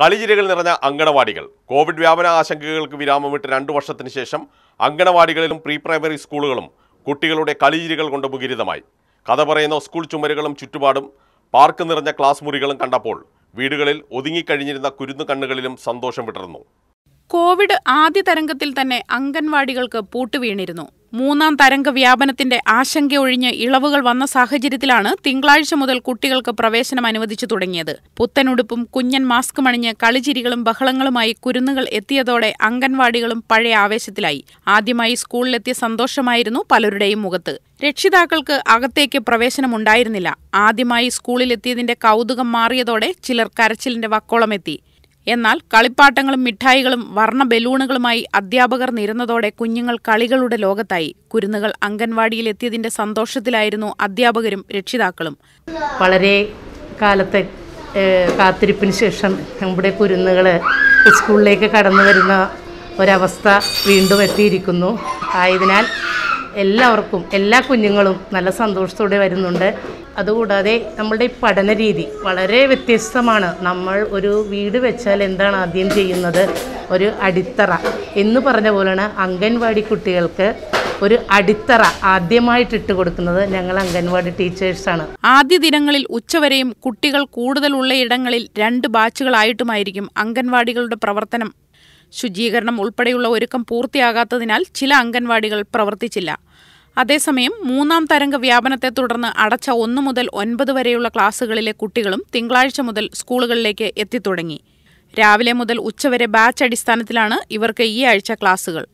കളിചിരികൾ നിറഞ്ഞ അങ്കണവാടികൾ. കോവിഡ് വ്യാപന ആശങ്കകൾക്ക് വിരാമമിട്ട് രണ്ടു വർഷത്തിന് ശേഷം അങ്കണവാടികളിലും പ്രീ പ്രൈമറി സ്കൂളുകളും കുട്ടികളുടെ കളിചിരികൾ കൊണ്ട് മുഖരിതമായി. കഥ പറയുന്ന സ്കൂൾ ചുമരുകളും ചുറ്റുപാടും പാർക്ക് നിറഞ്ഞ ക്ലാസ് മുറികളും കണ്ടപ്പോൾ വീടുകളിൽ ഒതുങ്ങിക്കഴിഞ്ഞിരുന്ന കുരുന്നു കണ്ണുകളിലും സന്തോഷം വിടർന്നു. കോവിഡ് ആദ്യ തരംഗത്തിൽ തന്നെ അംഗൻവാടികൾക്ക് പൂട്ടുവീണിരുന്നു മൂന്നാം തരംഗ വ്യാപനത്തിന്റെ ആശങ്ക ഒഴിഞ്ഞ് ഇളവുകൾ വന്ന സാഹചര്യത്തിലാണ് തിങ്കളാഴ്ച മുതൽ കുട്ടികൾക്ക് പ്രവേശനം അനുവദിച്ചു തുടങ്ങിയത്. പുത്തനുടുപ്പും കുഞ്ഞൻ മാസ്കും അണിഞ്ഞ് കളിചിരികളും ബഹളങ്ങളുമായി കുരുന്നുകൾ എത്തിയതോടെ അംഗൻവാടികളും പഴയ ആവേശത്തിലായി. ആദ്യമായി സ്കൂളിലെത്തിയ സന്തോഷമായിരുന്നു പലരുടെയും മുഖത്ത്. രക്ഷിതാക്കൾക്ക് അകത്തേക്ക് പ്രവേശനമുണ്ടായിരുന്നില്ല. ആദ്യമായി സ്കൂളിലെത്തിയതിന്റെ കൗതുകം മാറിയതോടെ ചിലർ കരച്ചിലിന്റെ വക്കോളമെത്തി. എന്നാൽ കളിപ്പാട്ടങ്ങളും മിഠായികളും വർണ ബലൂണുകളുമായി അധ്യാപകർ നിരന്നതോടെ കുഞ്ഞുങ്ങൾ കളികളുടെ ലോകത്തായി. കുരുന്നുകൾ അംഗൻവാടിയിൽ എത്തിയതിന്റെ സന്തോഷത്തിലായിരുന്നു അധ്യാപകരും രക്ഷിതാക്കളും. വളരെ കാലത്തെ കാത്തിരിപ്പിന് ശേഷം നമ്മുടെ കുരുന്നുകൾ സ്കൂളിലേക്ക് കടന്നു വരുന്ന ഒരവസ്ഥ വീണ്ടും എത്തിയിരിക്കുന്നു. ആയതിനാൽ എല്ലാവർക്കും എല്ലാ കുഞ്ഞുങ്ങളും നല്ല സന്തോഷത്തോടെ വരുന്നുണ്ട്. അതുകൂടാതെ നമ്മളുടെ പഠന രീതി വളരെ വ്യത്യസ്തമാണ്. നമ്മൾ ഒരു വീട് വെച്ചാൽ എന്താണ് ആദ്യം ചെയ്യുന്നത്? ഒരു അടിത്തറ. എന്ന് പറഞ്ഞ പോലെയാണ് അംഗൻവാടി കുട്ടികൾക്ക് ഒരു അടിത്തറ ആദ്യമായിട്ട് ഇട്ട് കൊടുക്കുന്നത് ഞങ്ങൾ അംഗൻവാടി ടീച്ചേഴ്സാണ് ആദ്യ ദിനങ്ങളിൽ ഉച്ചവരെയും കുട്ടികൾ കൂടുതലുള്ള ഇടങ്ങളിൽ രണ്ട് ബാച്ചുകളായിട്ടുമായിരിക്കും അംഗൻവാടികളുടെ പ്രവർത്തനം. ശുചീകരണം ഉൾപ്പെടെയുള്ള ഒരുക്കം പൂർത്തിയാകാത്തതിനാൽ ചില അംഗൻവാടികൾ പ്രവർത്തിച്ചില്ല. അതേസമയം മൂന്നാം തരംഗ വ്യാപനത്തെ തുടർന്ന് അടച്ച ഒന്നു മുതൽ ഒൻപത് വരെയുള്ള ക്ലാസുകളിലെ കുട്ടികളും തിങ്കളാഴ്ച മുതൽ സ്കൂളുകളിലേക്ക് എത്തിത്തുടങ്ങി. രാവിലെ മുതൽ ഉച്ചവരെ ബാച്ച് അടിസ്ഥാനത്തിലാണ് ഇവർക്ക് ഈ ആഴ്ച ക്ലാസുകൾ